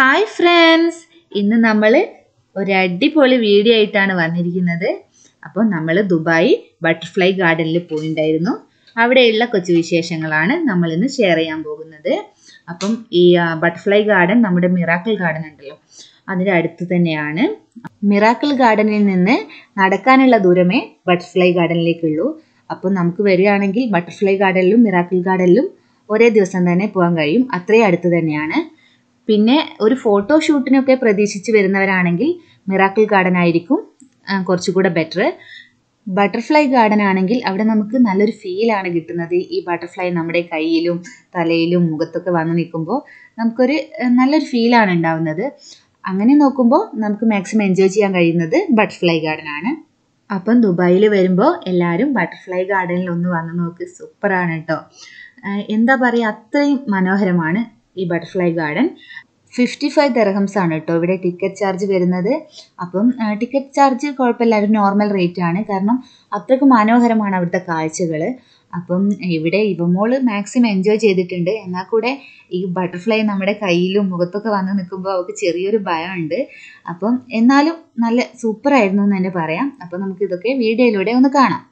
Hi friends ഇന്ന് നമ്മൾ ഒരു അടിപൊളി വീഡിയോ ആയിട്ടാണ് വന്നിരിക്കുന്നത്. അപ്പോൾ നമ്മൾ ദുബായ് ബട്ടർഫ്ലൈ ഗാർഡനിൽ പോയിണ്ടായിരുന്നു. അവിടെയുള്ള കൊച്ചു വിശേഷങ്ങളാണ് നമ്മൾ ഇന്ന് ഷെയർ ചെയ്യാൻ പോകുന്നത്. അപ്പം ഈ ബട്ടർഫ്ലൈ ഗാർഡൻ നമ്മുടെ മിറാക്കിൾ ഗാർഡൻ ഉണ്ടല്ലോ. അതിന്റെ അടുത്ത് തന്നെയാണ്. മിറാക്കിൾ ഗാർഡനിൽ നിന്ന് നടക്കാനുള്ള ദൂരമേ ബട്ടർഫ്ലൈ ഗാർഡനിലേക്കുള്ളൂ അപ്പം നമുക്ക് വരികയാണെങ്കിൽ ബട്ടർഫ്ലൈ ഗാർഡനിലും മിറാക്കിൾ ഗാർഡനിലും ഒരേ ദിവസം തന്നെ പോകാൻ കഴിയും. അത്രയും അടുത്ത് തന്നെയാണ്. പിന്നെ ഒരു ഫോട്ടോ ഷൂട്ടിനൊക്കെ പ്രതീക്ഷിച്ച് വരുന്നവരാണെങ്കിൽ മിറാക്കിൾ ഗാർഡൻ ആയിരിക്കും. കുറച്ചുകൂടെ ബെറ്റർ ബട്ടർഫ്ലൈ ഗാർഡൻ ആണെങ്കിൽ അവിടെ നമുക്ക് നല്ലൊരു ഫീലാണ് കിട്ടുന്നത്. ഈ ബട്ടർഫ്ലൈ നമ്മുടെ കയ്യിലും തലയിലും മുഖത്തൊക്കെ വന്ന് നിൽക്കുമ്പോൾ നമുക്കൊരു നല്ലൊരു ഫീലാണ് ഉണ്ടാവുന്നത്. അങ്ങനെ നോക്കുമ്പോൾ നമുക്ക് മാക്സിമം എൻജോയ് ചെയ്യാൻ കഴിയുന്നത് ബട്ടർഫ്ലൈ ഗാർഡൻ ആണ്. അപ്പം ദുബായിൽ വരുമ്പോൾ എല്ലാവരും ബട്ടർഫ്ലൈ ഗാർഡനിൽ ഒന്ന് വന്ന് നോക്ക്. സൂപ്പറാണ് കേട്ടോ എന്താ പറയുക അത്രയും മനോഹരമാണ് ഈ butterfly garden fifty five dirhams ആണ് കേട്ടോ ഇവിടെ ടിക്കറ്റ് ചാർജ് വരുന്നത്. അപ്പം ടിക്കറ്റ് ചാർജ് കുഴപ്പമില്ല ഒരു നോർമൽ റേറ്റ് ആണ്. കാരണം അത്രയ്ക്ക് മനോഹരമാണ് അവിടുത്തെ കാഴ്ചകൾ അപ്പം ഇവിടെ ഇവമോൾ മാക്സിമം എൻജോയ് ചെയ്തിട്ടുണ്ട്. എന്നാൽ കൂടെ ഈ ബട്ടർഫ്ലൈ നമ്മുടെ കയ്യിലും മുഖത്തൊക്കെ വന്ന് നിൽക്കുമ്പോൾ അവൾക്ക് ചെറിയൊരു ഭയമുണ്ട്. അപ്പം എന്നാലും നല്ല സൂപ്പറായിരുന്നു എന്ന് തന്നെ പറയാം. അപ്പം നമുക്ക് ഇതൊക്കെ വീഡിയോയിലൂടെ ഒന്ന് കാണാം.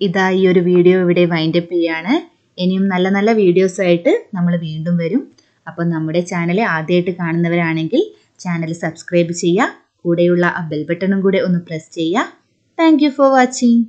ഇതാ ഈ ഒരു വീഡിയോ ഇവിടെ വൈൻഡപ്പ് ചെയ്യാണ്. ഇനിയും നല്ല നല്ല വീഡിയോസായിട്ട് നമ്മൾ വീണ്ടും വരും. അപ്പോൾ നമ്മുടെ ചാനൽ ആദ്യമായിട്ട് കാണുന്നവരാണെങ്കിൽ ചാനൽ സബ്സ്ക്രൈബ് ചെയ്യുക. കൂടെയുള്ള ആ ബെൽ ബട്ടണും കൂടെ ഒന്ന് പ്രസ് ചെയ്യുക. Thank for watching